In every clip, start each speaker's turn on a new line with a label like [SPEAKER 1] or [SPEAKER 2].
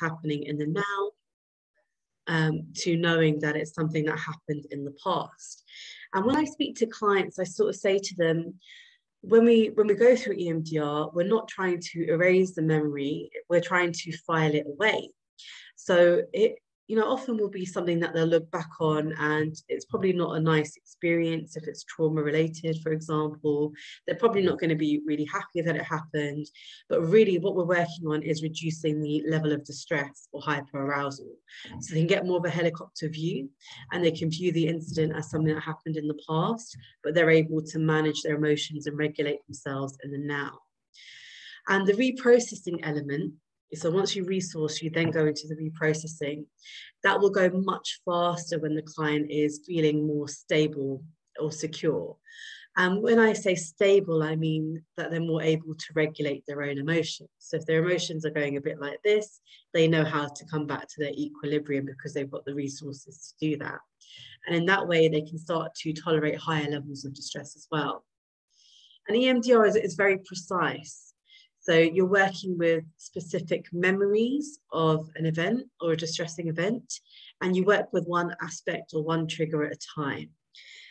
[SPEAKER 1] happening in the now um, to knowing that it's something that happened in the past. And when I speak to clients, I sort of say to them, when we when we go through EMDR, we're not trying to erase the memory, we're trying to file it away. So it you know, often will be something that they'll look back on and it's probably not a nice experience if it's trauma related, for example. They're probably not going to be really happy that it happened. But really, what we're working on is reducing the level of distress or hyperarousal. So they can get more of a helicopter view and they can view the incident as something that happened in the past, but they're able to manage their emotions and regulate themselves in the now. And the reprocessing element so once you resource, you then go into the reprocessing. That will go much faster when the client is feeling more stable or secure. And when I say stable, I mean that they're more able to regulate their own emotions. So if their emotions are going a bit like this, they know how to come back to their equilibrium because they've got the resources to do that. And in that way, they can start to tolerate higher levels of distress as well. And EMDR is, is very precise. So you're working with specific memories of an event or a distressing event, and you work with one aspect or one trigger at a time.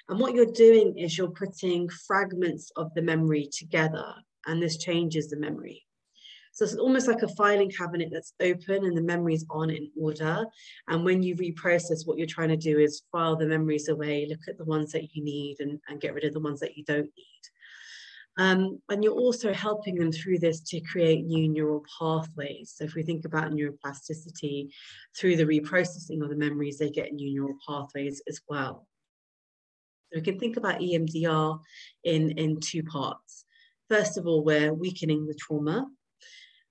[SPEAKER 1] And what you're doing is you're putting fragments of the memory together, and this changes the memory. So it's almost like a filing cabinet that's open and the memories on in order. And when you reprocess, what you're trying to do is file the memories away, look at the ones that you need and, and get rid of the ones that you don't need. Um, and you're also helping them through this to create new neural pathways. So if we think about neuroplasticity, through the reprocessing of the memories, they get new neural pathways as well. So we can think about EMDR in, in two parts. First of all, we're weakening the trauma,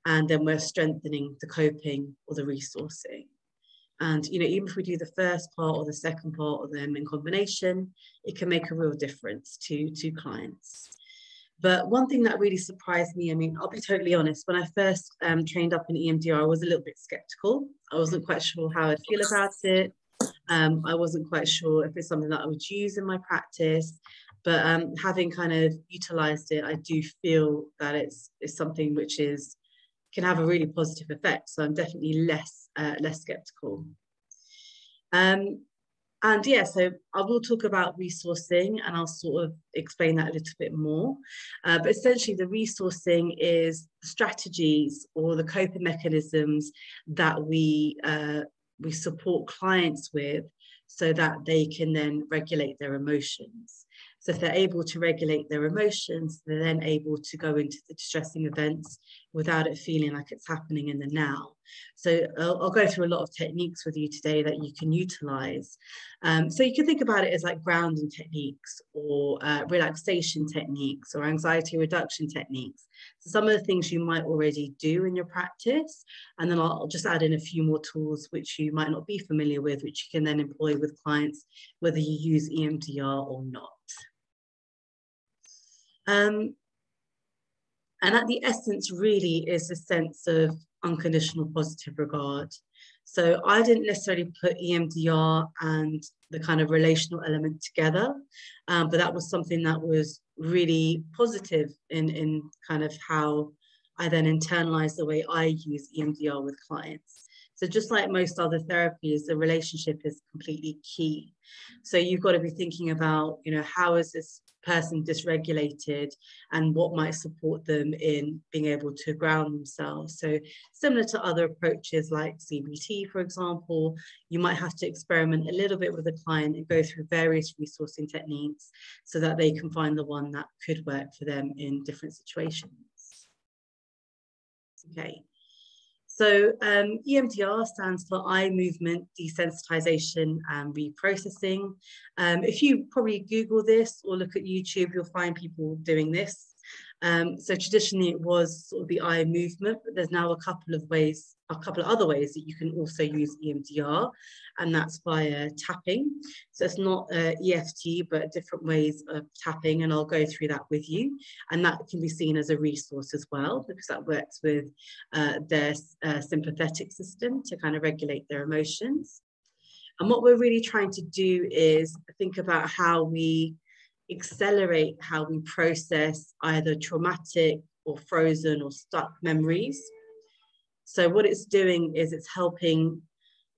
[SPEAKER 1] and then we're strengthening the coping or the resourcing. And you know, even if we do the first part or the second part of them in combination, it can make a real difference to, to clients. But one thing that really surprised me, I mean, I'll be totally honest, when I first um, trained up in EMDR, I was a little bit skeptical. I wasn't quite sure how I'd feel about it. Um, I wasn't quite sure if it's something that I would use in my practice. But um, having kind of utilized it, I do feel that it's, it's something which is can have a really positive effect. So I'm definitely less uh, less skeptical. Um, and yeah, so I will talk about resourcing and I'll sort of explain that a little bit more. Uh, but essentially, the resourcing is strategies or the coping mechanisms that we uh, we support clients with so that they can then regulate their emotions. So if they're able to regulate their emotions, they're then able to go into the distressing events without it feeling like it's happening in the now. So I'll, I'll go through a lot of techniques with you today that you can utilize. Um, so you can think about it as like grounding techniques or uh, relaxation techniques or anxiety reduction techniques. So some of the things you might already do in your practice, and then I'll, I'll just add in a few more tools which you might not be familiar with, which you can then employ with clients, whether you use EMDR or not. Um, and at the essence, really, is a sense of unconditional positive regard. So I didn't necessarily put EMDR and the kind of relational element together, um, but that was something that was really positive in, in kind of how I then internalize the way I use EMDR with clients. So just like most other therapies, the relationship is completely key. So you've got to be thinking about, you know, how is this person dysregulated and what might support them in being able to ground themselves. So similar to other approaches like CBT, for example, you might have to experiment a little bit with a client and go through various resourcing techniques so that they can find the one that could work for them in different situations. Okay. So um, EMDR stands for eye movement desensitization and reprocessing. Um, if you probably Google this or look at YouTube, you'll find people doing this. Um, so traditionally it was sort of the eye movement, but there's now a couple of ways, a couple of other ways that you can also use EMDR, and that's via tapping. So it's not uh, EFT, but different ways of tapping, and I'll go through that with you. And that can be seen as a resource as well, because that works with uh, their uh, sympathetic system to kind of regulate their emotions. And what we're really trying to do is think about how we accelerate how we process either traumatic or frozen or stuck memories. So what it's doing is it's helping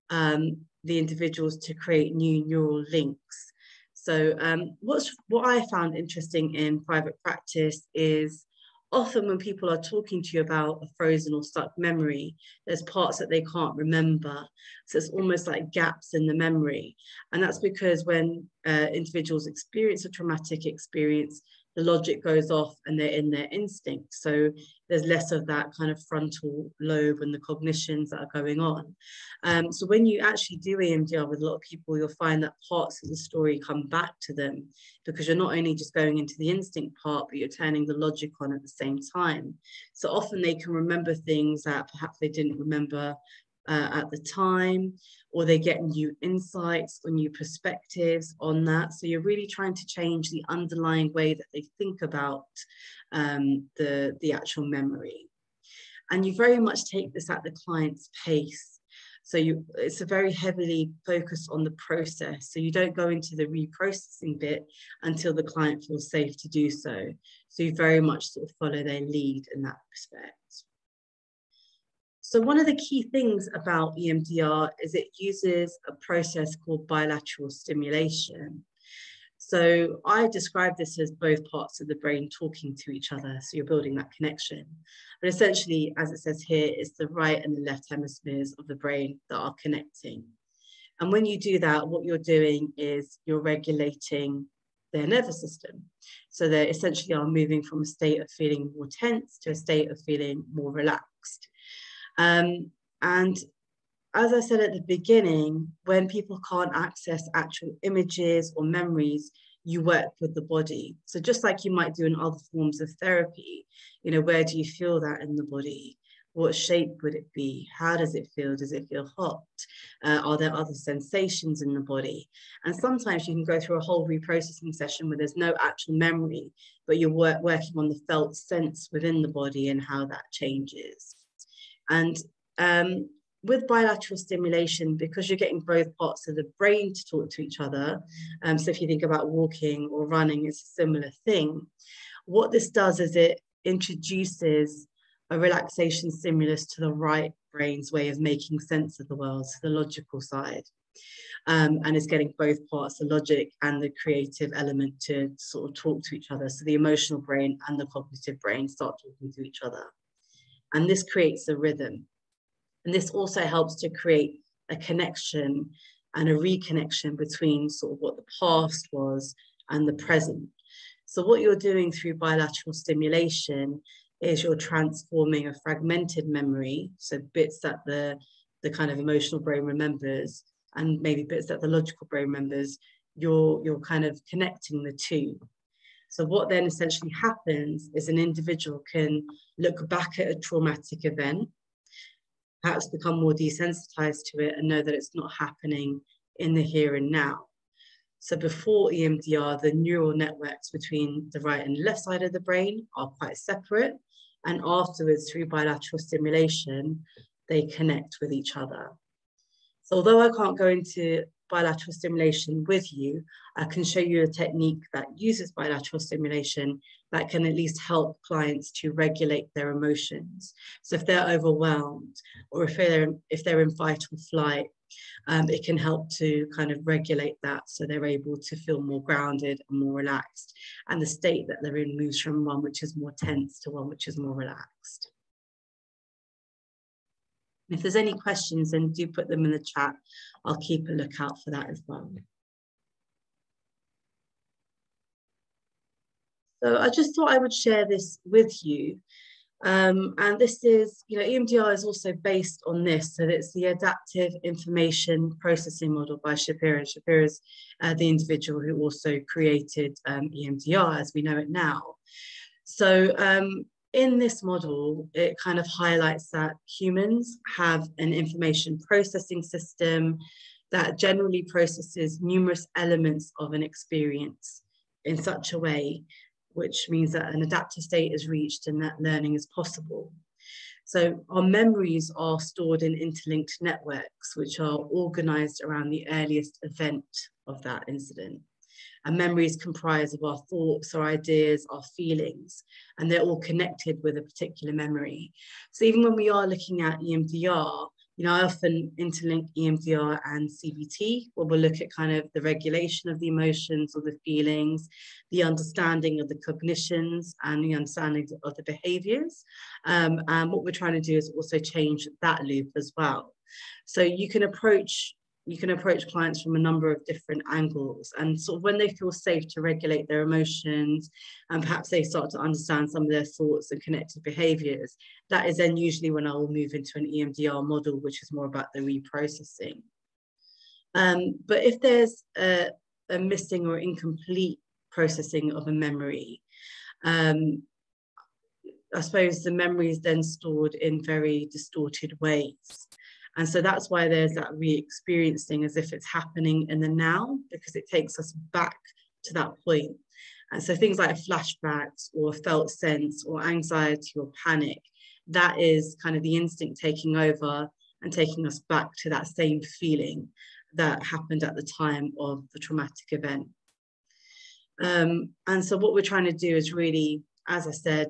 [SPEAKER 1] um, the individuals to create new neural links. So um, what's what I found interesting in private practice is often when people are talking to you about a frozen or stuck memory, there's parts that they can't remember. So it's almost like gaps in the memory. And that's because when uh, individuals experience a traumatic experience, the logic goes off and they're in their instinct. So there's less of that kind of frontal lobe and the cognitions that are going on. Um, so when you actually do EMDR with a lot of people, you'll find that parts of the story come back to them because you're not only just going into the instinct part, but you're turning the logic on at the same time. So often they can remember things that perhaps they didn't remember uh, at the time, or they get new insights or new perspectives on that. So you're really trying to change the underlying way that they think about um, the, the actual memory. And you very much take this at the client's pace. So you, it's a very heavily focused on the process. So you don't go into the reprocessing bit until the client feels safe to do so. So you very much sort of follow their lead in that respect. So one of the key things about EMDR is it uses a process called bilateral stimulation. So I describe this as both parts of the brain talking to each other. So you're building that connection. But essentially, as it says here, it's the right and the left hemispheres of the brain that are connecting. And when you do that, what you're doing is you're regulating their nervous system. So they essentially are moving from a state of feeling more tense to a state of feeling more relaxed. Um, and as I said at the beginning, when people can't access actual images or memories, you work with the body. So just like you might do in other forms of therapy, you know, where do you feel that in the body? What shape would it be? How does it feel? Does it feel hot? Uh, are there other sensations in the body? And sometimes you can go through a whole reprocessing session where there's no actual memory, but you're work, working on the felt sense within the body and how that changes. And um, with bilateral stimulation, because you're getting both parts of the brain to talk to each other, um, so if you think about walking or running, it's a similar thing. What this does is it introduces a relaxation stimulus to the right brain's way of making sense of the world, to the logical side. Um, and it's getting both parts, the logic and the creative element to sort of talk to each other. So the emotional brain and the cognitive brain start talking to each other. And this creates a rhythm. And this also helps to create a connection and a reconnection between sort of what the past was and the present. So what you're doing through bilateral stimulation is you're transforming a fragmented memory, so bits that the, the kind of emotional brain remembers and maybe bits that the logical brain remembers, you're, you're kind of connecting the two. So what then essentially happens is an individual can look back at a traumatic event, perhaps become more desensitized to it and know that it's not happening in the here and now. So before EMDR, the neural networks between the right and left side of the brain are quite separate. And afterwards, through bilateral stimulation, they connect with each other. So although I can't go into bilateral stimulation with you, I can show you a technique that uses bilateral stimulation that can at least help clients to regulate their emotions. So if they're overwhelmed or if they're, if they're in fight or flight, um, it can help to kind of regulate that so they're able to feel more grounded and more relaxed. And the state that they're in moves from one which is more tense to one which is more relaxed. If there's any questions, then do put them in the chat. I'll keep a lookout for that as well. So I just thought I would share this with you. Um, and this is, you know, EMDR is also based on this. So it's the adaptive information processing model by Shapiro. Shapiro is uh, the individual who also created um, EMDR as we know it now. So um, in this model, it kind of highlights that humans have an information processing system that generally processes numerous elements of an experience in such a way, which means that an adaptive state is reached and that learning is possible. So our memories are stored in interlinked networks, which are organized around the earliest event of that incident. And memories comprise of our thoughts, our ideas, our feelings, and they're all connected with a particular memory. So even when we are looking at EMDR, you know, I often interlink EMDR and CBT, where we'll look at kind of the regulation of the emotions or the feelings, the understanding of the cognitions, and the understanding of the behaviors. Um, and what we're trying to do is also change that loop as well. So you can approach you can approach clients from a number of different angles. And sort of when they feel safe to regulate their emotions and perhaps they start to understand some of their thoughts and connected behaviors that is then usually when i will move into an emdr model which is more about the reprocessing. Um, but if there's a, a, missing or incomplete processing of a memory um, i suppose the memory is then stored in very distorted ways and so that's why there's that re-experiencing as if it's happening in the now, because it takes us back to that point. And so things like flashbacks or felt sense or anxiety or panic, that is kind of the instinct taking over and taking us back to that same feeling that happened at the time of the traumatic event. Um, and so what we're trying to do is really, as I said,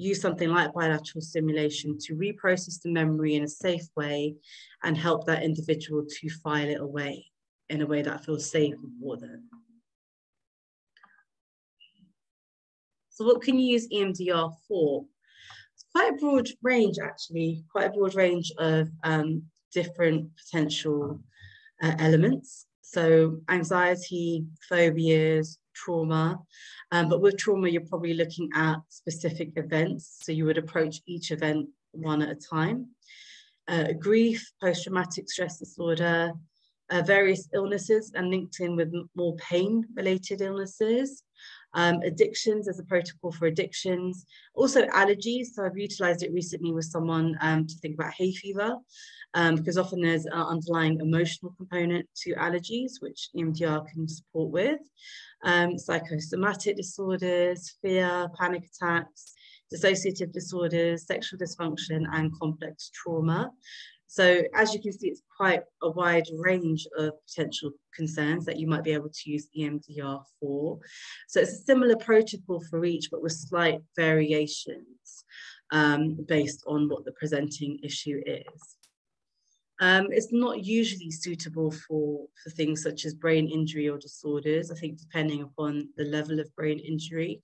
[SPEAKER 1] use something like bilateral stimulation to reprocess the memory in a safe way and help that individual to file it away in a way that feels safe for them. So what can you use EMDR for? It's quite a broad range actually, quite a broad range of um, different potential uh, elements. So anxiety, phobias, trauma. Um, but with trauma, you're probably looking at specific events. So you would approach each event one at a time. Uh, grief, post-traumatic stress disorder, uh, various illnesses and linked in with more pain-related illnesses. Um, addictions as a protocol for addictions, also allergies. So I've utilized it recently with someone um, to think about hay fever, um, because often there's an underlying emotional component to allergies, which EMDR can support with um, psychosomatic disorders, fear, panic attacks, dissociative disorders, sexual dysfunction, and complex trauma. So as you can see, it's quite a wide range of potential concerns that you might be able to use EMDR for. So it's a similar protocol for each, but with slight variations um, based on what the presenting issue is. Um, it's not usually suitable for, for things such as brain injury or disorders, I think depending upon the level of brain injury,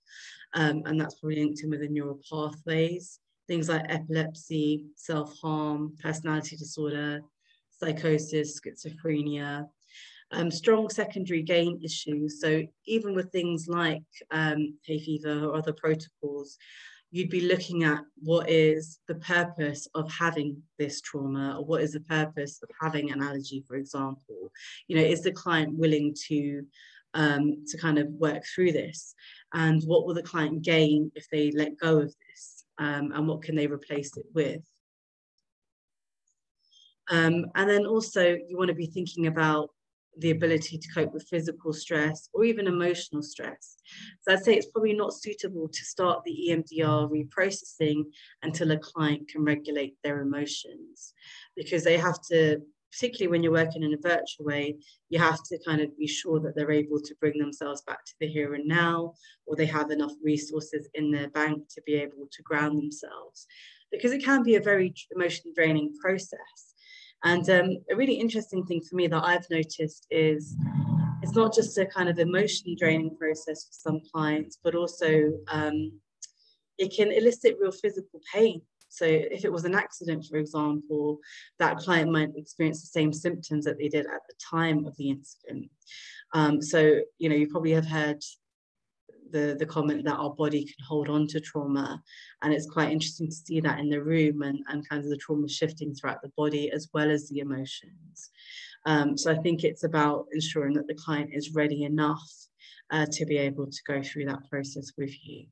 [SPEAKER 1] um, and that's probably linked in with the neural pathways. Things like epilepsy, self-harm, personality disorder, psychosis, schizophrenia, um, strong secondary gain issues. So even with things like um, hay fever or other protocols, you'd be looking at what is the purpose of having this trauma or what is the purpose of having an allergy for example. You know is the client willing to um, to kind of work through this? And what will the client gain if they let go of this um, and what can they replace it with um, and then also you want to be thinking about the ability to cope with physical stress or even emotional stress. So I'd say it's probably not suitable to start the EMDR reprocessing until a client can regulate their emotions because they have to, particularly when you're working in a virtual way, you have to kind of be sure that they're able to bring themselves back to the here and now or they have enough resources in their bank to be able to ground themselves because it can be a very emotionally draining process. And um, a really interesting thing for me that I've noticed is it's not just a kind of emotionally draining process for some clients, but also um, it can elicit real physical pain. So if it was an accident, for example, that client might experience the same symptoms that they did at the time of the incident. Um, so, you know, you probably have heard the, the comment that our body can hold on to trauma. And it's quite interesting to see that in the room and, and kind of the trauma shifting throughout the body as well as the emotions. Um, so I think it's about ensuring that the client is ready enough uh, to be able to go through that process with you.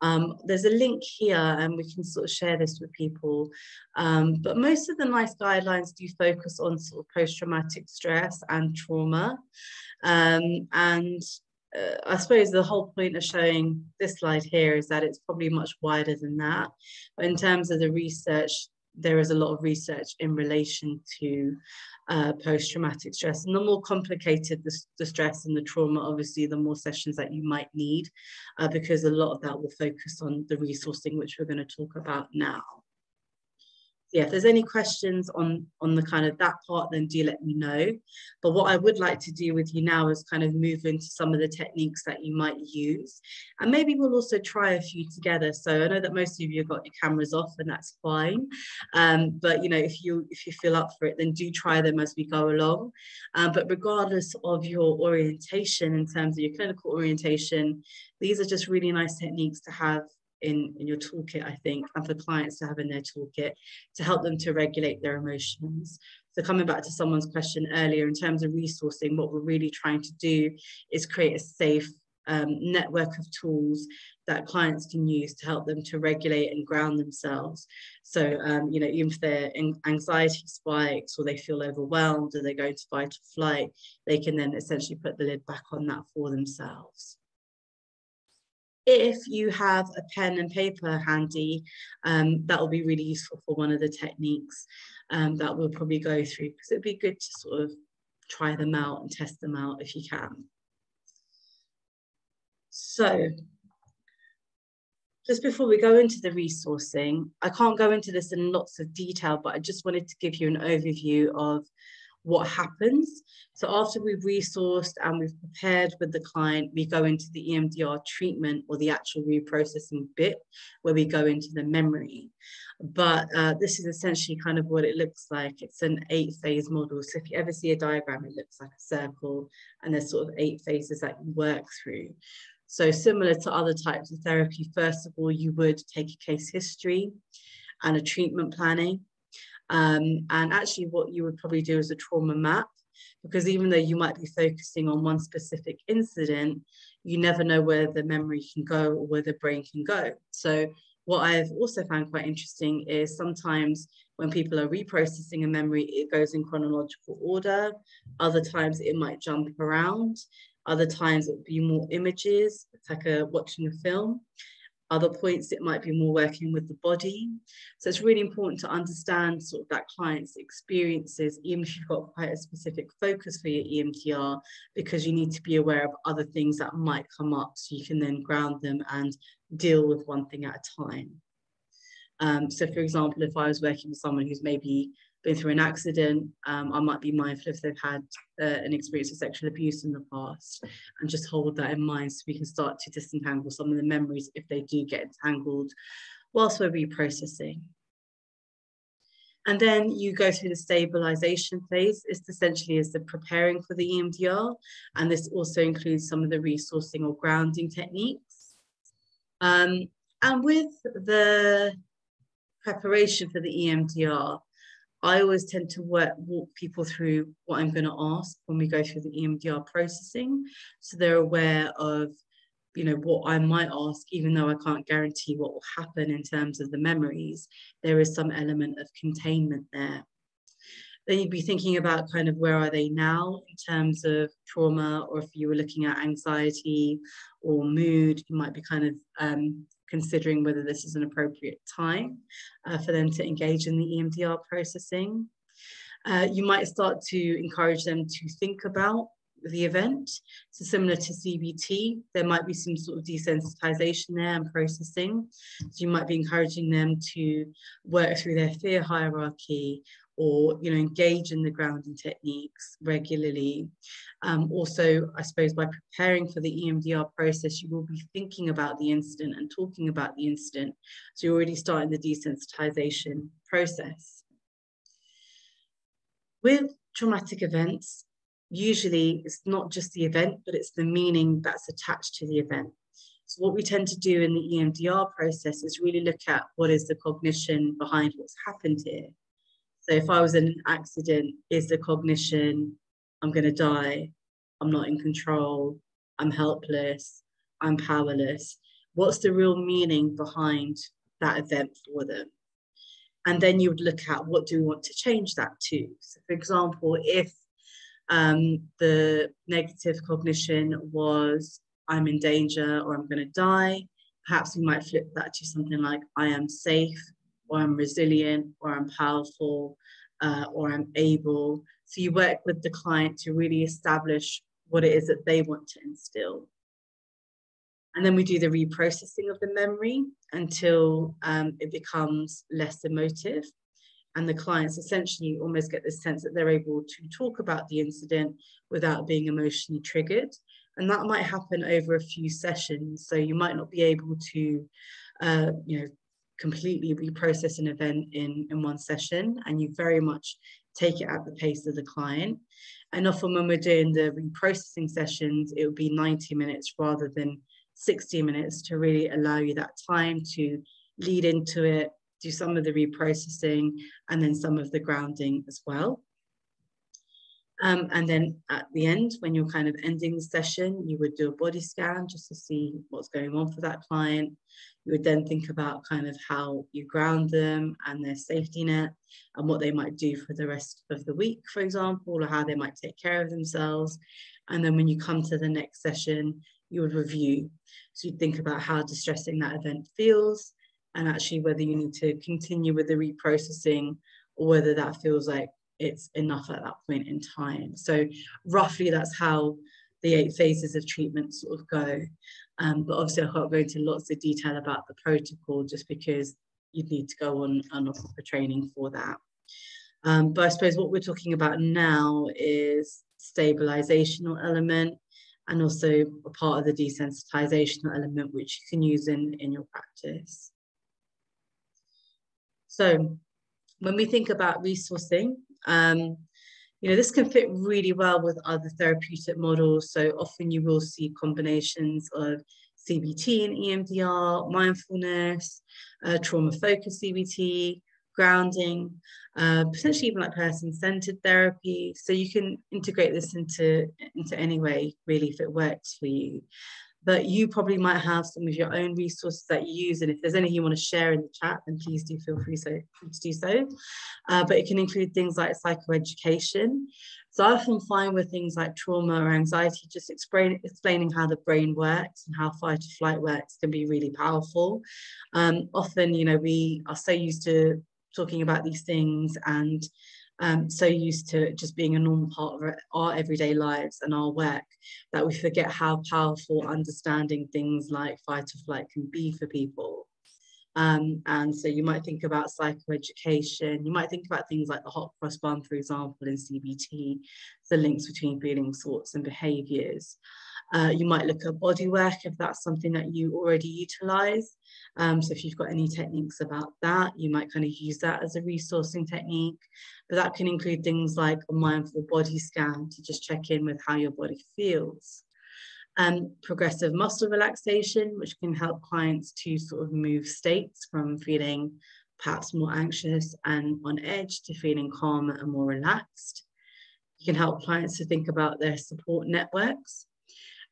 [SPEAKER 1] Um, there's a link here and we can sort of share this with people. Um, but most of the NICE guidelines do focus on sort of post-traumatic stress and trauma. Um, and uh, I suppose the whole point of showing this slide here is that it's probably much wider than that. But in terms of the research, there is a lot of research in relation to uh, post-traumatic stress. And the more complicated the, the, stress and the trauma, obviously, the more sessions that you might need, uh, because a lot of that will focus on the resourcing, which we're going to talk about now yeah, if there's any questions on on the kind of that part, then do let me know. But what I would like to do with you now is kind of move into some of the techniques that you might use, and maybe we'll also try a few together. So I know that most of you have got your cameras off, and that's fine. Um, but you know, if you if you feel up for it, then do try them as we go along. Um, but regardless of your orientation in terms of your clinical orientation, these are just really nice techniques to have in, in your toolkit, I think, and for clients to have in their toolkit to help them to regulate their emotions. So coming back to someone's question earlier, in terms of resourcing, what we're really trying to do is create a safe um, network of tools that clients can use to help them to regulate and ground themselves. So, um, you know, even if their anxiety spikes or they feel overwhelmed or they're going to fight or flight, they can then essentially put the lid back on that for themselves if you have a pen and paper handy, um, that will be really useful for one of the techniques um, that we'll probably go through because it'd be good to sort of try them out and test them out if you can. So just before we go into the resourcing, I can't go into this in lots of detail, but I just wanted to give you an overview of what happens. So after we've resourced and we've prepared with the client, we go into the EMDR treatment or the actual reprocessing bit where we go into the memory. But uh, this is essentially kind of what it looks like. It's an eight phase model. So if you ever see a diagram, it looks like a circle and there's sort of eight phases that you work through. So similar to other types of therapy, first of all, you would take a case history and a treatment planning. Um, and actually what you would probably do is a trauma map, because even though you might be focusing on one specific incident, you never know where the memory can go or where the brain can go. So what I've also found quite interesting is sometimes when people are reprocessing a memory, it goes in chronological order. Other times it might jump around. Other times it would be more images. It's like a watching a film. Other points, it might be more working with the body. So it's really important to understand sort of that client's experiences, even if you've got quite a specific focus for your EMDR, because you need to be aware of other things that might come up so you can then ground them and deal with one thing at a time. Um, so for example, if I was working with someone who's maybe been through an accident, um, I might be mindful if they've had uh, an experience of sexual abuse in the past and just hold that in mind so we can start to disentangle some of the memories if they do get entangled whilst we're reprocessing. And then you go through the stabilization phase. It's essentially is the preparing for the EMDR. And this also includes some of the resourcing or grounding techniques. Um, and with the preparation for the EMDR, I always tend to work, walk people through what I'm going to ask when we go through the EMDR processing. So they're aware of, you know, what I might ask, even though I can't guarantee what will happen in terms of the memories, there is some element of containment there. Then you'd be thinking about kind of where are they now in terms of trauma, or if you were looking at anxiety or mood, you might be kind of um, considering whether this is an appropriate time uh, for them to engage in the EMDR processing. Uh, you might start to encourage them to think about the event. So similar to CBT, there might be some sort of desensitization there and processing. So you might be encouraging them to work through their fear hierarchy or you know engage in the grounding techniques regularly. Um, also i suppose by preparing for the emdr process you will be thinking about the incident and talking about the incident. So you're already starting the desensitization process. With traumatic events usually it's not just the event but it's the meaning that's attached to the event. So what we tend to do in the emdr process is really look at what is the cognition behind what's happened here so if I was in an accident, is the cognition, I'm going to die, I'm not in control, I'm helpless, I'm powerless? What's the real meaning behind that event for them? And then you would look at what do we want to change that to? So, for example, if um, the negative cognition was I'm in danger or I'm going to die, perhaps we might flip that to something like I am safe or I'm resilient, or I'm powerful, uh, or I'm able. So you work with the client to really establish what it is that they want to instill. And then we do the reprocessing of the memory until um, it becomes less emotive. And the clients essentially almost get this sense that they're able to talk about the incident without being emotionally triggered. And that might happen over a few sessions. So you might not be able to, uh, you know, completely reprocess an event in, in one session. And you very much take it at the pace of the client. And often when we're doing the reprocessing sessions, it would be 90 minutes rather than 60 minutes to really allow you that time to lead into it, do some of the reprocessing, and then some of the grounding as well. Um, and then at the end, when you're kind of ending the session, you would do a body scan just to see what's going on for that client. You would then think about kind of how you ground them and their safety net and what they might do for the rest of the week, for example, or how they might take care of themselves. And then when you come to the next session, you would review. So you'd think about how distressing that event feels and actually whether you need to continue with the reprocessing or whether that feels like it's enough at that point in time. So roughly that's how the eight phases of treatment sort of go. Um, but obviously I can't go into lots of detail about the protocol just because you'd need to go on, on proper training for that. Um, but I suppose what we're talking about now is stabilizational element and also a part of the desensitizational element which you can use in, in your practice. So when we think about resourcing, um, you know, this can fit really well with other therapeutic models. So often you will see combinations of CBT and EMDR, mindfulness, uh, trauma-focused CBT, grounding, uh, potentially even like person-centered therapy. So you can integrate this into, into any way, really, if it works for you but you probably might have some of your own resources that you use. And if there's anything you want to share in the chat, then please do feel free so, to do so. Uh, but it can include things like psychoeducation. So I often find with things like trauma or anxiety, just explain, explaining how the brain works and how fight or flight works can be really powerful. Um, often, you know, we are so used to talking about these things and um, so used to just being a normal part of our everyday lives and our work that we forget how powerful understanding things like fight or flight can be for people. Um, and so you might think about psychoeducation, you might think about things like the hot cross bun, for example, in CBT, the links between feelings, thoughts, and behaviors. Uh, you might look at body work if that's something that you already utilize. Um, so if you've got any techniques about that, you might kind of use that as a resourcing technique. But that can include things like a mindful body scan to just check in with how your body feels. Um, progressive muscle relaxation, which can help clients to sort of move states from feeling perhaps more anxious and on edge to feeling calmer and more relaxed. You can help clients to think about their support networks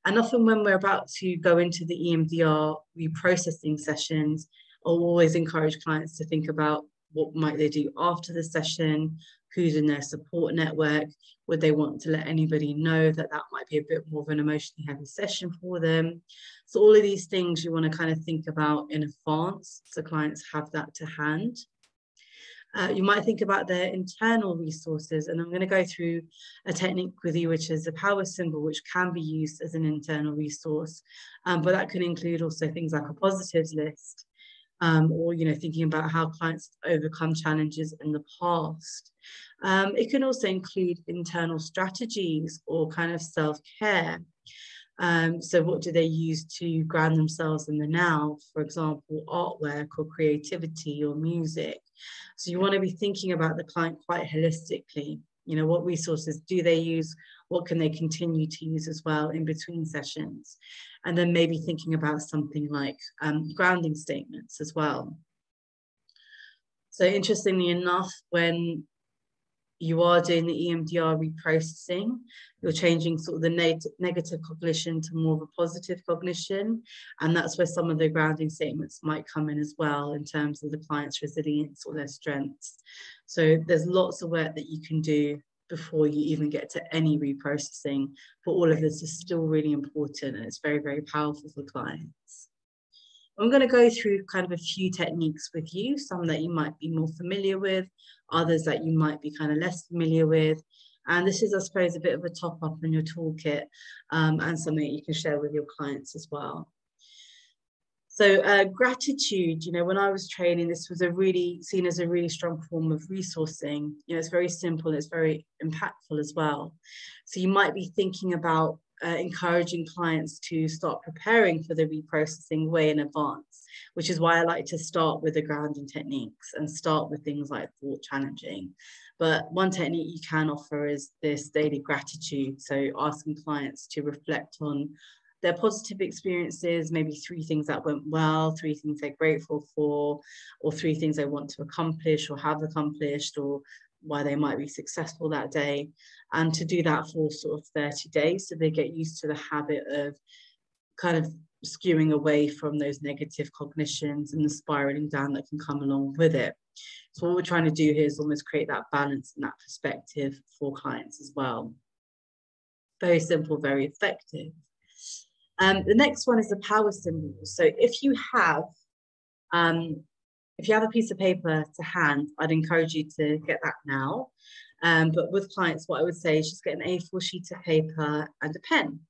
[SPEAKER 1] and often when we're about to go into the EMDR reprocessing sessions, I'll always encourage clients to think about what might they do after the session, who's in their support network, would they want to let anybody know that that might be a bit more of an emotionally heavy session for them. So all of these things you want to kind of think about in advance so clients have that to hand. Uh, you might think about their internal resources, and I'm going to go through a technique with you, which is a power symbol, which can be used as an internal resource, um, but that can include also things like a positives list, um, or you know thinking about how clients overcome challenges in the past. Um, it can also include internal strategies or kind of self-care. Um, so what do they use to ground themselves in the now? For example, artwork or creativity or music. So you want to be thinking about the client quite holistically. You know, what resources do they use? What can they continue to use as well in between sessions? And then maybe thinking about something like um, grounding statements as well. So interestingly enough, when you are doing the EMDR reprocessing, you're changing sort of the neg negative cognition to more of a positive cognition. And that's where some of the grounding statements might come in as well in terms of the client's resilience or their strengths. So there's lots of work that you can do before you even get to any reprocessing. But all of this is still really important and it's very, very powerful for clients. I'm going to go through kind of a few techniques with you, some that you might be more familiar with, others that you might be kind of less familiar with. And this is, I suppose, a bit of a top up in your toolkit um, and something that you can share with your clients as well. So uh, gratitude, you know, when I was training, this was a really seen as a really strong form of resourcing. You know, it's very simple, it's very impactful as well. So you might be thinking about uh, encouraging clients to start preparing for the reprocessing way in advance, which is why I like to start with the grounding techniques and start with things like thought challenging. But one technique you can offer is this daily gratitude. So asking clients to reflect on their positive experiences, maybe three things that went well, three things they're grateful for, or three things they want to accomplish or have accomplished, or why they might be successful that day. And to do that for sort of 30 days so they get used to the habit of kind of skewing away from those negative cognitions and the spiraling down that can come along with it. So what we're trying to do here is almost create that balance and that perspective for clients as well. Very simple, very effective. Um, the next one is the power symbol. So if you have um, if you have a piece of paper to hand, I'd encourage you to get that now. Um, but with clients, what I would say is just get an A4 sheet of paper and a pen.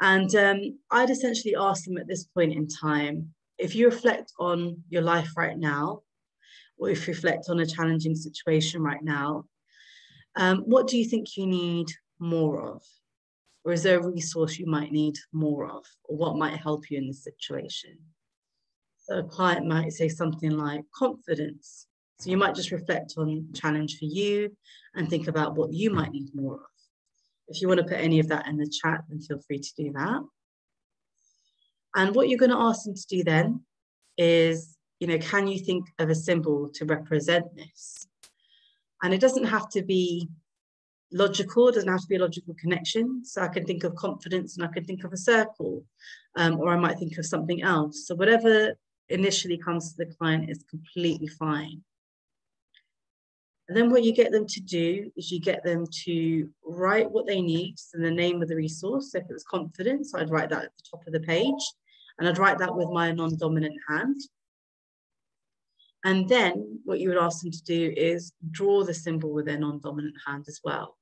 [SPEAKER 1] And um, I'd essentially ask them at this point in time, if you reflect on your life right now, or if you reflect on a challenging situation right now, um, what do you think you need more of? Or is there a resource you might need more of? Or what might help you in this situation? A client might say something like confidence. So you might just reflect on challenge for you and think about what you might need more of. If you want to put any of that in the chat, then feel free to do that. And what you're going to ask them to do then is, you know, can you think of a symbol to represent this? And it doesn't have to be logical, it doesn't have to be a logical connection. So I can think of confidence and I can think of a circle, um, or I might think of something else. So whatever initially comes to the client is completely fine. And then what you get them to do is you get them to write what they need, so the name of the resource. So if it was confidence, I'd write that at the top of the page, and I'd write that with my non-dominant hand. And then what you would ask them to do is draw the symbol with their non-dominant hand as well.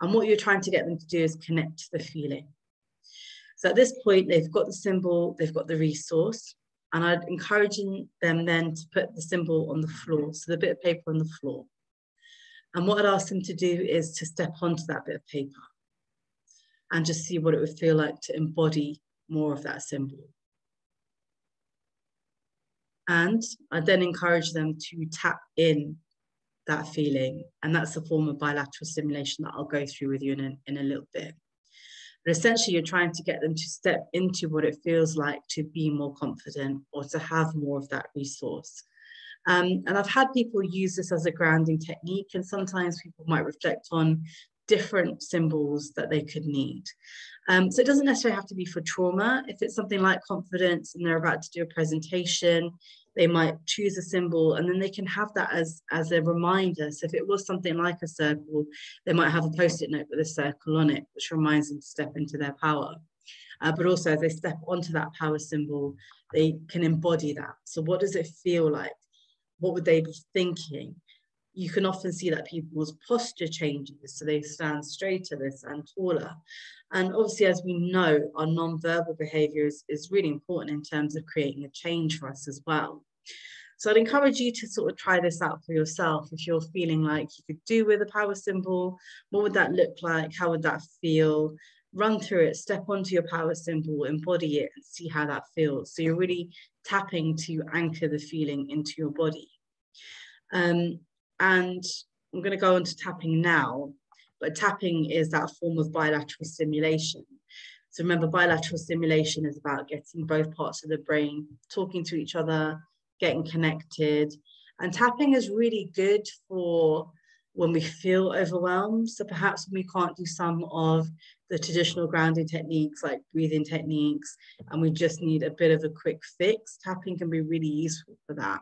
[SPEAKER 1] And what you're trying to get them to do is connect to the feeling. So at this point, they've got the symbol, they've got the resource, and I'd encourage them then to put the symbol on the floor, so the bit of paper on the floor. And what I'd ask them to do is to step onto that bit of paper and just see what it would feel like to embody more of that symbol. And I then encourage them to tap in that feeling. And that's a form of bilateral stimulation that I'll go through with you in a, in a little bit. But essentially, you're trying to get them to step into what it feels like to be more confident or to have more of that resource. Um, and I've had people use this as a grounding technique, and sometimes people might reflect on different symbols that they could need. Um, so it doesn't necessarily have to be for trauma. If it's something like confidence and they're about to do a presentation, they might choose a symbol and then they can have that as as a reminder. So if it was something like a circle they might have a post-it note with a circle on it which reminds them to step into their power. Uh, but also as they step onto that power symbol they can embody that. So what does it feel like? What would they be thinking you can often see that people's posture changes so they stand straighter stand taller and obviously, as we know, our non-verbal behavior is, is really important in terms of creating a change for us as well. So I'd encourage you to sort of try this out for yourself. If you're feeling like you could do with a power symbol, what would that look like? How would that feel? Run through it, step onto your power symbol, embody it, and see how that feels. So you're really tapping to anchor the feeling into your body. Um, and I'm going to go on to tapping now. But tapping is that form of bilateral stimulation. So remember, bilateral stimulation is about getting both parts of the brain talking to each other, getting connected. And tapping is really good for when we feel overwhelmed. So perhaps when we can't do some of the traditional grounding techniques like breathing techniques, and we just need a bit of a quick fix, tapping can be really useful for that.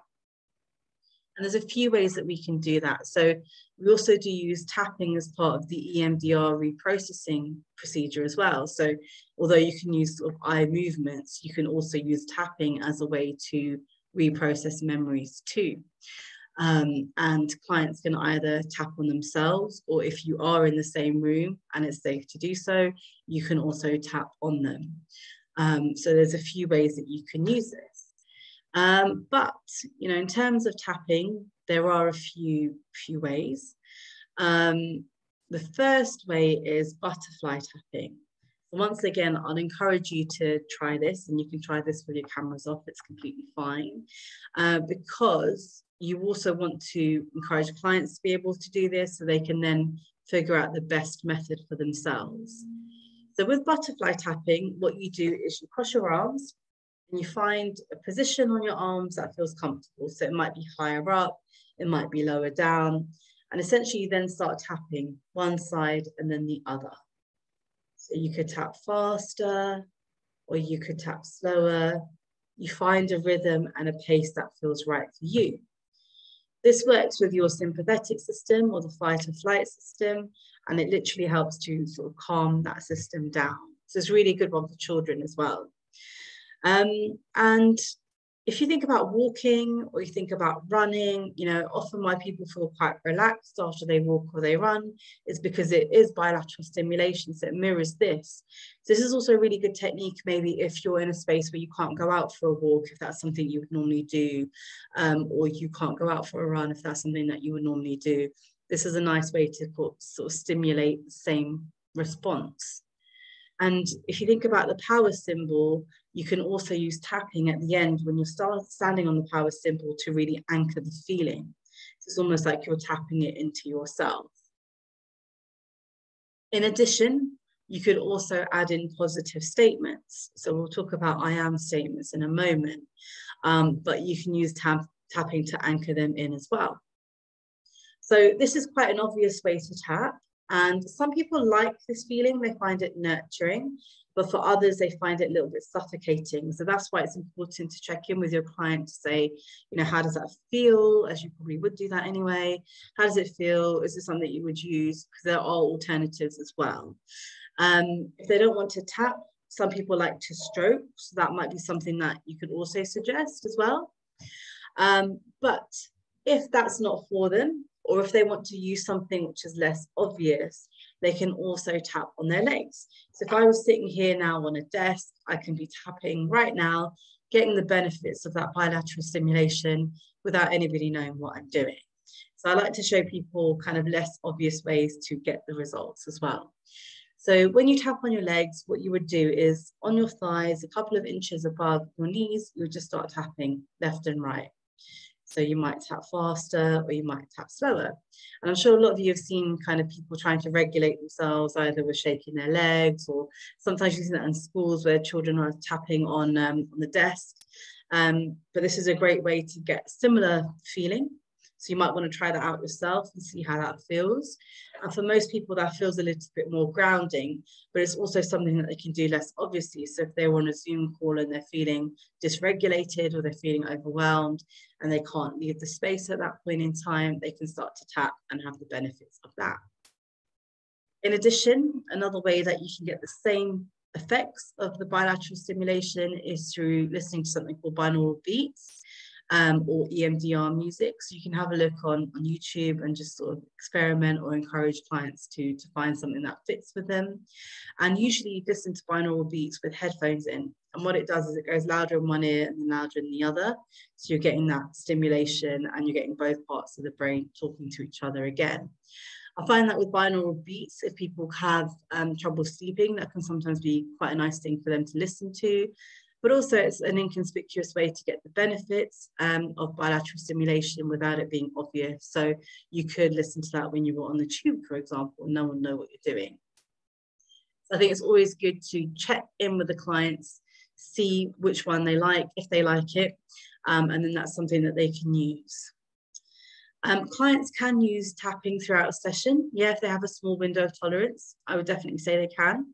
[SPEAKER 1] And there's a few ways that we can do that. So we also do use tapping as part of the EMDR reprocessing procedure as well. So although you can use sort of eye movements, you can also use tapping as a way to reprocess memories too. Um, and clients can either tap on themselves, or if you are in the same room and it's safe to do so, you can also tap on them. Um, so there's a few ways that you can use this. Um, but you know, in terms of tapping, there are a few few ways. Um, the first way is butterfly tapping. Once again, I'll encourage you to try this, and you can try this with your cameras off. It's completely fine, uh, because you also want to encourage clients to be able to do this, so they can then figure out the best method for themselves. So with butterfly tapping, what you do is you cross your arms and you find a position on your arms that feels comfortable. So it might be higher up, it might be lower down. And essentially you then start tapping one side and then the other. So you could tap faster or you could tap slower. You find a rhythm and a pace that feels right for you. This works with your sympathetic system or the fight or flight system, and it literally helps to sort of calm that system down. So it's really a good one for children as well. Um, and if you think about walking or you think about running, you know, often why people feel quite relaxed after they walk or they run is because it is bilateral stimulation. So it mirrors this. So this is also a really good technique, maybe if you're in a space where you can't go out for a walk, if that's something you would normally do, um, or you can't go out for a run, if that's something that you would normally do. This is a nice way to sort of stimulate the same response. And if you think about the power symbol, you can also use tapping at the end when you're standing on the power symbol to really anchor the feeling. It's almost like you're tapping it into yourself. In addition, you could also add in positive statements. So we'll talk about I am statements in a moment, um, but you can use tap, tapping to anchor them in as well. So this is quite an obvious way to tap. And some people like this feeling, they find it nurturing, but for others, they find it a little bit suffocating. So that's why it's important to check in with your client to say, you know, how does that feel? As you probably would do that anyway. How does it feel? Is it something that you would use? Because there are alternatives as well. Um, if they don't want to tap, some people like to stroke. So that might be something that you could also suggest as well. Um, but if that's not for them, or if they want to use something which is less obvious, they can also tap on their legs. So if I was sitting here now on a desk, I can be tapping right now, getting the benefits of that bilateral stimulation without anybody knowing what I'm doing. So I like to show people kind of less obvious ways to get the results as well. So when you tap on your legs, what you would do is on your thighs, a couple of inches above your knees, you would just start tapping left and right. So you might tap faster or you might tap slower. And I'm sure a lot of you have seen kind of people trying to regulate themselves either with shaking their legs or sometimes you see that in schools where children are tapping on, um, on the desk. Um, but this is a great way to get similar feeling so you might want to try that out yourself and see how that feels. And for most people, that feels a little bit more grounding, but it's also something that they can do less obviously. So if they're on a Zoom call and they're feeling dysregulated or they're feeling overwhelmed and they can't leave the space at that point in time, they can start to tap and have the benefits of that. In addition, another way that you can get the same effects of the bilateral stimulation is through listening to something called binaural beats um, or EMDR music. So you can have a look on, on YouTube and just sort of experiment or encourage clients to, to find something that fits with them. And usually you listen to binaural beats with headphones in. And what it does is it goes louder in one ear and then louder in the other. So you're getting that stimulation and you're getting both parts of the brain talking to each other again. I find that with binaural beats, if people have um, trouble sleeping, that can sometimes be quite a nice thing for them to listen to but also it's an inconspicuous way to get the benefits um, of bilateral stimulation without it being obvious. So you could listen to that when you were on the tube, for example, and no one know what you're doing. So I think it's always good to check in with the clients, see which one they like, if they like it, um, and then that's something that they can use. Um, clients can use tapping throughout a session. Yeah, if they have a small window of tolerance, I would definitely say they can.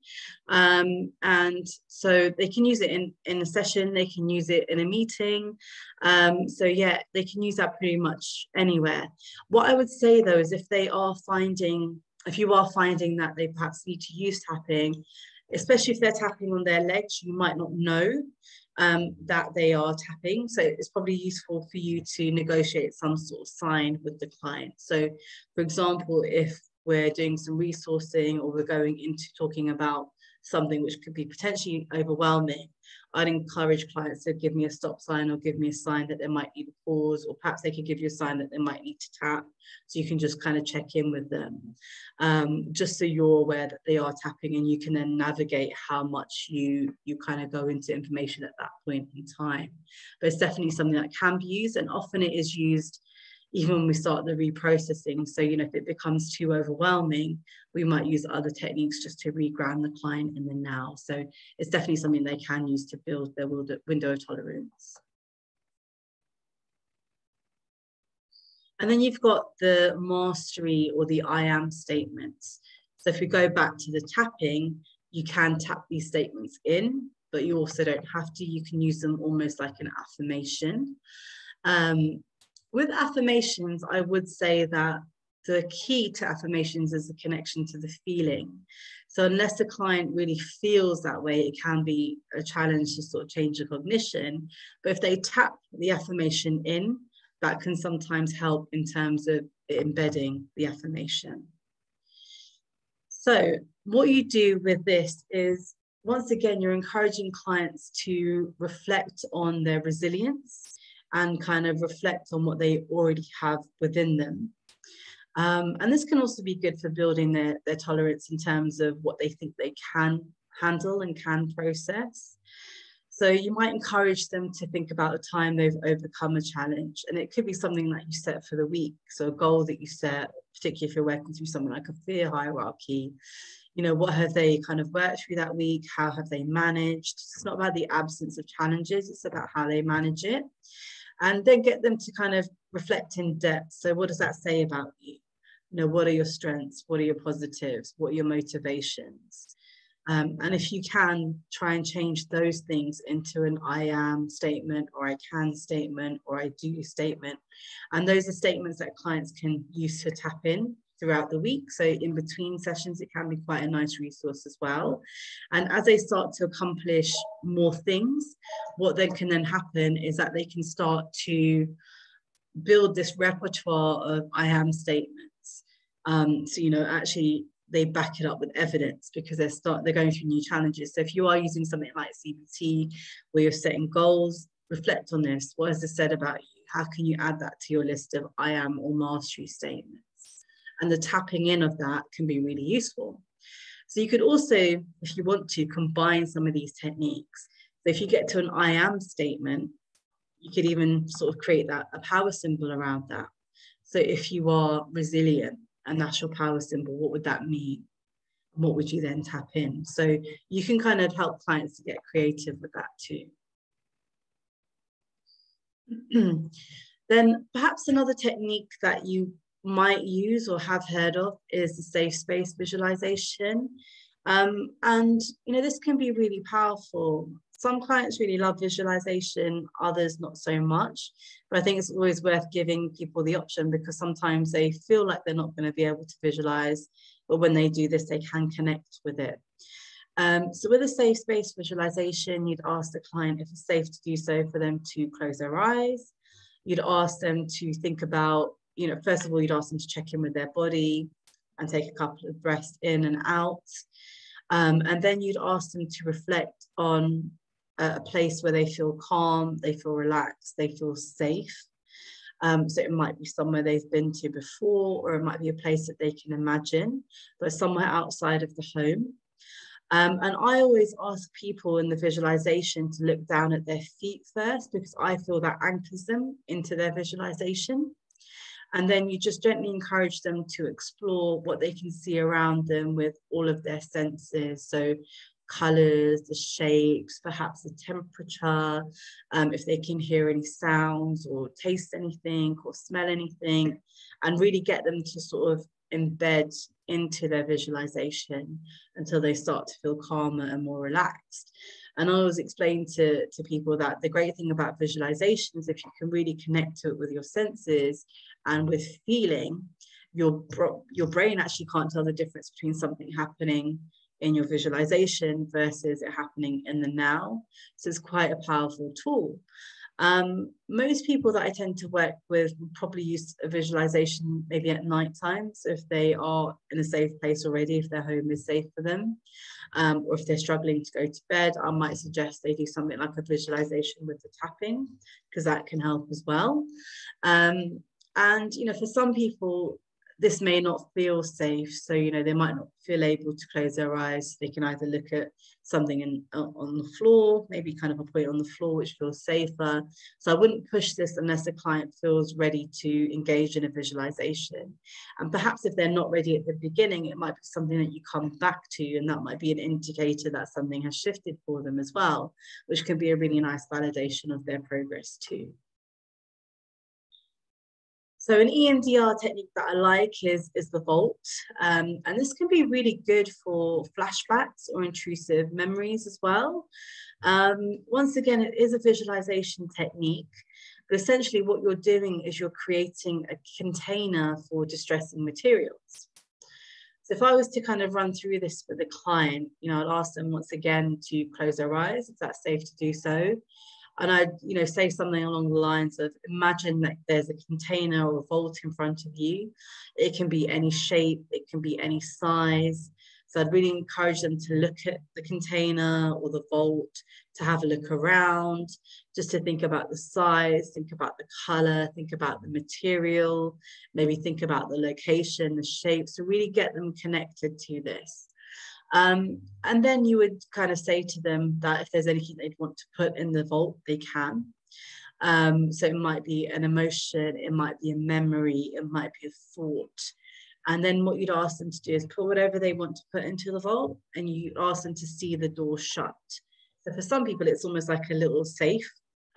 [SPEAKER 1] Um, and so they can use it in, in a session, they can use it in a meeting. Um, so yeah, they can use that pretty much anywhere. What I would say though is if they are finding, if you are finding that they perhaps need to use tapping, especially if they're tapping on their legs, you might not know um, that they are tapping. So it's probably useful for you to negotiate some sort of sign with the client. So for example, if we're doing some resourcing or we're going into talking about something which could be potentially overwhelming, I'd encourage clients to give me a stop sign or give me a sign that they might need a pause, or perhaps they could give you a sign that they might need to tap. So you can just kind of check in with them, um, just so you're aware that they are tapping and you can then navigate how much you, you kind of go into information at that point in time. But it's definitely something that can be used and often it is used even when we start the reprocessing. So, you know, if it becomes too overwhelming, we might use other techniques just to reground the client in the now. So it's definitely something they can use to build their window of tolerance. And then you've got the mastery or the I am statements. So if we go back to the tapping, you can tap these statements in, but you also don't have to. You can use them almost like an affirmation. Um, with affirmations, I would say that the key to affirmations is the connection to the feeling. So unless the client really feels that way, it can be a challenge to sort of change the cognition. But if they tap the affirmation in, that can sometimes help in terms of embedding the affirmation. So what you do with this is, once again, you're encouraging clients to reflect on their resilience and kind of reflect on what they already have within them. Um, and this can also be good for building their, their tolerance in terms of what they think they can handle and can process. So you might encourage them to think about a time they've overcome a challenge. And it could be something that you set for the week. So a goal that you set, particularly if you're working through something like a fear hierarchy, you know, what have they kind of worked through that week? How have they managed? It's not about the absence of challenges, it's about how they manage it and then get them to kind of reflect in depth. So what does that say about you? You know, what are your strengths? What are your positives? What are your motivations? Um, and if you can try and change those things into an I am statement or I can statement or I do statement. And those are statements that clients can use to tap in throughout the week. So in between sessions, it can be quite a nice resource as well. And as they start to accomplish more things, what then can then happen is that they can start to build this repertoire of I am statements. Um, so, you know, actually they back it up with evidence because they're start they're going through new challenges. So if you are using something like CBT where you're setting goals, reflect on this. What has this said about you? How can you add that to your list of I am or mastery statements? And the tapping in of that can be really useful. So you could also, if you want to, combine some of these techniques. So if you get to an I am statement, you could even sort of create that a power symbol around that. So if you are resilient and that's your power symbol, what would that mean? What would you then tap in? So you can kind of help clients to get creative with that too. then perhaps another technique that you might use or have heard of is the safe space visualization. Um, and, you know, this can be really powerful. Some clients really love visualization, others not so much. But I think it's always worth giving people the option because sometimes they feel like they're not going to be able to visualize, but when they do this, they can connect with it. Um, so with a safe space visualization, you'd ask the client if it's safe to do so for them to close their eyes. You'd ask them to think about you know, first of all, you'd ask them to check in with their body and take a couple of breaths in and out. Um, and then you'd ask them to reflect on a, a, place where they feel calm, they feel relaxed, they feel safe. Um, so it might be somewhere they've been to before, or it might be a place that they can imagine, but somewhere outside of the home. Um, and I always ask people in the visualization to look down at their feet first because I feel that anchors them into their visualization. And then you just gently encourage them to explore what they can see around them with all of their senses. So colors, the shapes, perhaps the temperature, um, if they can hear any sounds or taste anything or smell anything, and really get them to sort of embed into their visualization until they start to feel calmer and more relaxed. And I always explain to, to people that the great thing about visualization is if you can really connect to it with your senses and with feeling, your, your brain actually can't tell the difference between something happening in your visualization versus it happening in the now. So it's quite a powerful tool. Um, most people that I tend to work with probably use a visualization maybe at night time. So if they are in a safe place already, if their home is safe for them, um, or if they're struggling to go to bed, I might suggest they do something like a visualization with the tapping, because that can help as well. Um, and, you know, for some people, this may not feel safe. So, you know, they might not feel able to close their eyes. They can either look at something in, uh, on the floor, maybe kind of a point on the floor, which feels safer. So I wouldn't push this unless a client feels ready to engage in a visualization. And perhaps if they're not ready at the beginning, it might be something that you come back to, and that might be an indicator that something has shifted for them as well, which can be a really nice validation of their progress too. So an EMDR technique that I like is, is the vault. Um, and this can be really good for flashbacks or intrusive memories as well. Um, once again, it is a visualization technique, but essentially what you're doing is you're creating a container for distressing materials. So if I was to kind of run through this with a client, you know, I'd ask them once again to close their eyes, if that's safe to do so and I'd you know say something along the lines of imagine that there's a container or a vault in front of you. It can be any shape it can be any size. So I'd really encourage them to look at the container or the vault to have a look around just to think about the size think about the color think about the material maybe think about the location the shape. So really get them connected to this um, and then you would kind of say to them that if there's anything they'd want to put in the vault, they can. Um, so it might be an emotion, it might be a memory, it might be a thought. And then what you'd ask them to do is put whatever they want to put into the vault and you ask them to see the door shut. So for some people, it's almost like a little safe.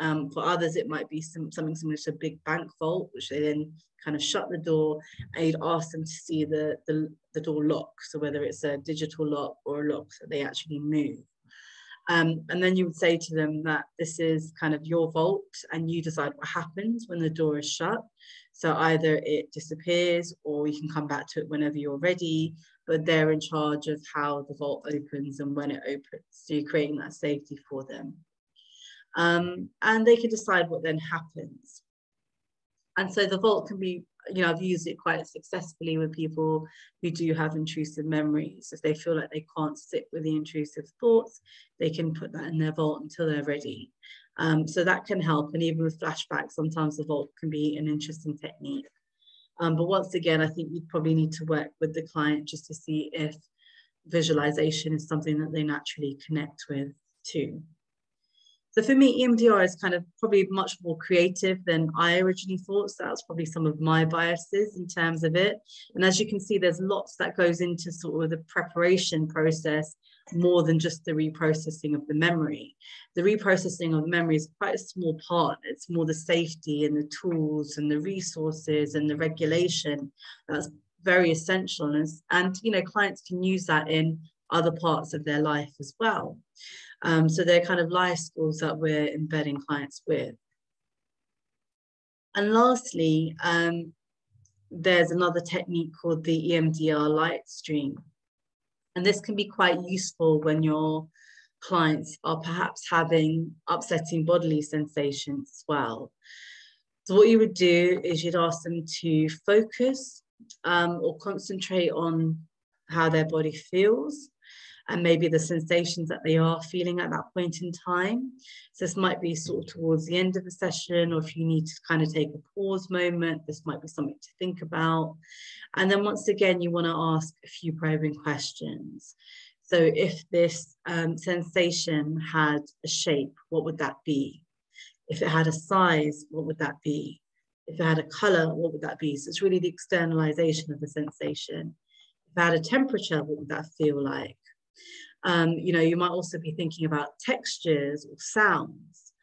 [SPEAKER 1] Um, for others, it might be some, something similar to a big bank vault, which they then kind of shut the door and you'd ask them to see the, the, the door lock. So whether it's a digital lock or a lock that they actually move. Um, and then you would say to them that this is kind of your vault and you decide what happens when the door is shut. So either it disappears or you can come back to it whenever you're ready, but they're in charge of how the vault opens and when it opens. So you're creating that safety for them. Um, and they can decide what then happens. And so the vault can be, you know, I've used it quite successfully with people who do have intrusive memories. If they feel like they can't sit with the intrusive thoughts, they can put that in their vault until they're ready. Um, so that can help. And even with flashbacks, sometimes the vault can be an interesting technique. Um, but once again, I think you probably need to work with the client just to see if visualization is something that they naturally connect with too. So for me, EMDR is kind of probably much more creative than I originally thought. So that's probably some of my biases in terms of it. And as you can see, there's lots that goes into sort of the preparation process more than just the reprocessing of the memory. The reprocessing of memory is quite a small part. It's more the safety and the tools and the resources and the regulation that's very essential. And, and you know, clients can use that in other parts of their life as well. Um, so they're kind of life skills that we're embedding clients with. And lastly, um, there's another technique called the EMDR light stream. And this can be quite useful when your clients are perhaps having upsetting bodily sensations as well. So what you would do is you'd ask them to focus um, or concentrate on how their body feels and maybe the sensations that they are feeling at that point in time. So this might be sort of towards the end of the session, or if you need to kind of take a pause moment, this might be something to think about. And then once again, you want to ask a few probing questions. So if this um, sensation had a shape, what would that be? If it had a size, what would that be? If it had a color, what would that be? So it's really the externalization of the sensation. If it had a temperature, what would that feel like? Um, you know, you might also be thinking about textures or sounds.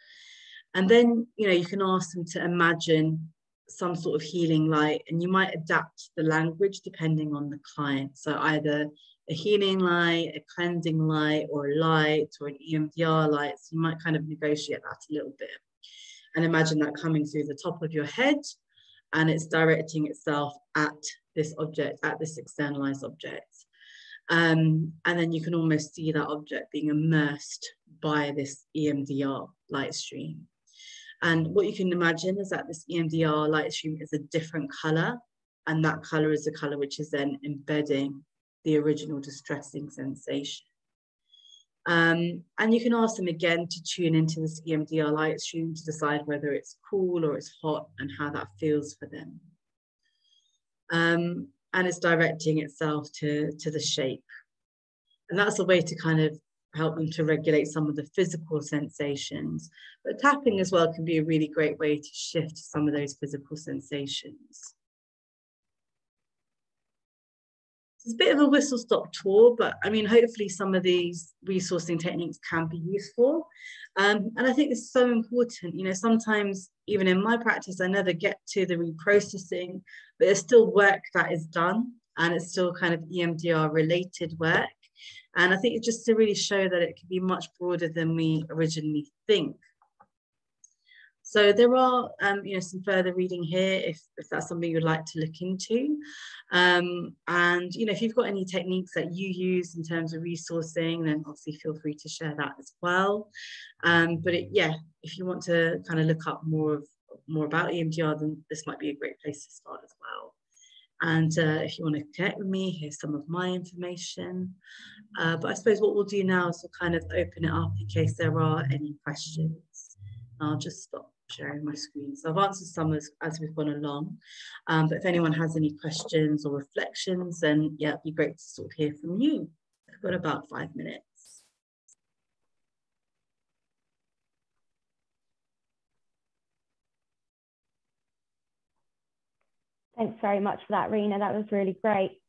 [SPEAKER 1] And then, you know, you can ask them to imagine some sort of healing light and you might adapt the language depending on the client. So either a healing light, a cleansing light, or a light, or an EMDR light. So you might kind of negotiate that a little bit. And imagine that coming through the top of your head and it's directing itself at this object, at this externalized object. Um, and then you can almost see that object being immersed by this EMDR light stream. And what you can imagine is that this EMDR light stream is a different color, and that color is the color which is then embedding the original distressing sensation. Um, and you can ask them again to tune into this EMDR light stream to decide whether it's cool or it's hot and how that feels for them. Um, and it's directing itself to, to the shape. And that's a way to kind of help them to regulate some of the physical sensations. But tapping as well can be a really great way to shift some of those physical sensations. It's a bit of a whistle stop tour, but I mean, hopefully some of these resourcing techniques can be useful. Um, and I think it's so important. You know, sometimes even in my practice, I never get to the reprocessing, but there's still work that is done and it's still kind of EMDR related work. And I think it's just to really show that it can be much broader than we originally think. So there are, um, you know, some further reading here if, if that's something you'd like to look into. Um, and, you know, if you've got any techniques that you use in terms of resourcing, then obviously feel free to share that as well. Um, but it, yeah, if you want to kind of look up more of more about EMDR, then this might be a great place to start as well. And uh, if you want to connect with me, here's some of my information. Uh, but I suppose what we'll do now is we'll kind of open it up in case there are any questions. I'll just stop sharing my screen. So I've answered some as, as we've gone along. Um, but if anyone has any questions or reflections, then yeah, it'd be great to sort of hear from you. I've got about five minutes.
[SPEAKER 2] Thanks very much for that, Rina. That was really great.